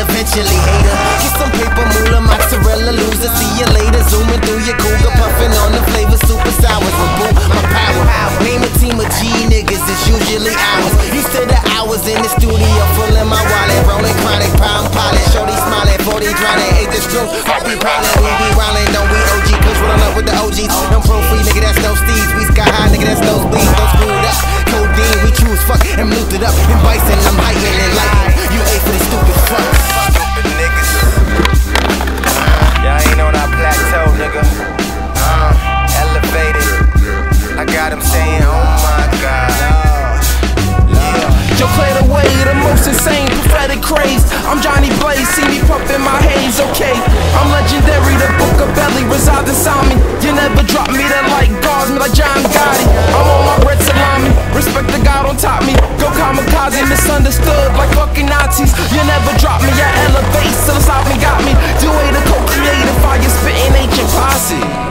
eventually, hater. Get some paper, moolah, mozzarella, loser. See you later, zooming through your cougar, puffing on the flavor, super sours. Reboot my power. Name a team of G niggas, it's usually ours. Used to the hours in the studio, full in my wallet, rolling chronic, pound pilot. Shorty smiling, 40 drowning, ate the screws, heart be prowling. We be rolling, don't we OG, push, rolling up with the OGs. Misunderstood like fucking Nazis. You never drop me, I elevate, psilocybin got me. You ain't a co-creator, fire spitting ancient posse.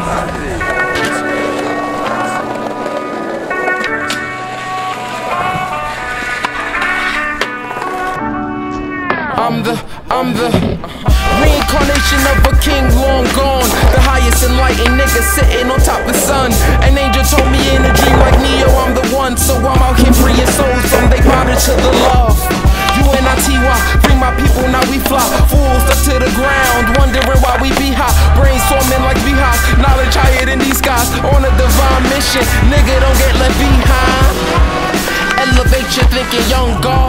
I'm the, I'm the uh-huh. reincarnation of a king long gone. The highest enlightened nigga sitting on top of the sun. An angel told me in a dream like Neo, I'm the one. So I'm out here freeing souls from they bondage to the love. U-N-I-T-Y, bring my people, now we fly. Fools stuck to the ground, wondering why we be high. Brainstorming like beehives, knowledge higher than these guys. On a divine mission, nigga don't get left behind. Elevate your thinking, young God.